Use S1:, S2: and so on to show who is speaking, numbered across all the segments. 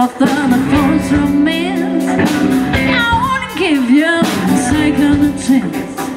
S1: of the false romance, I wanna give you a second chance.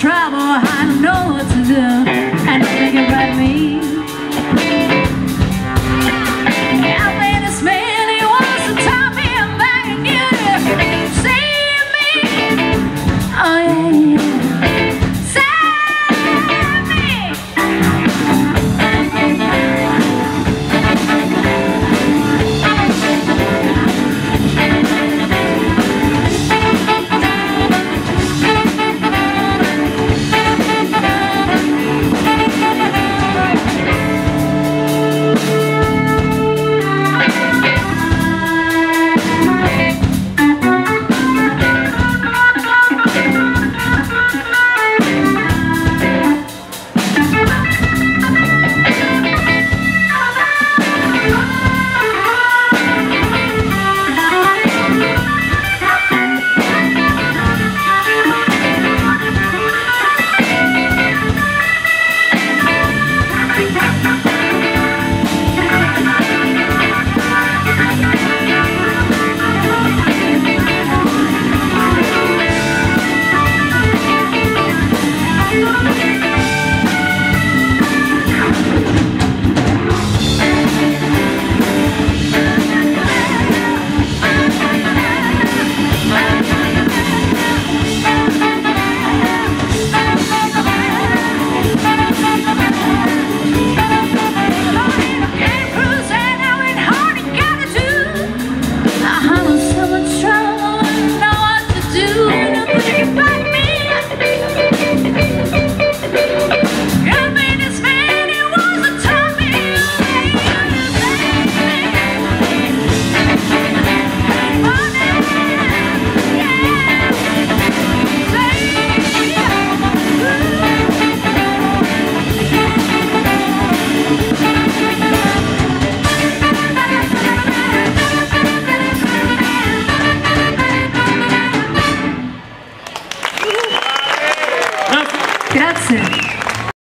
S1: trouble, I don't know what to do.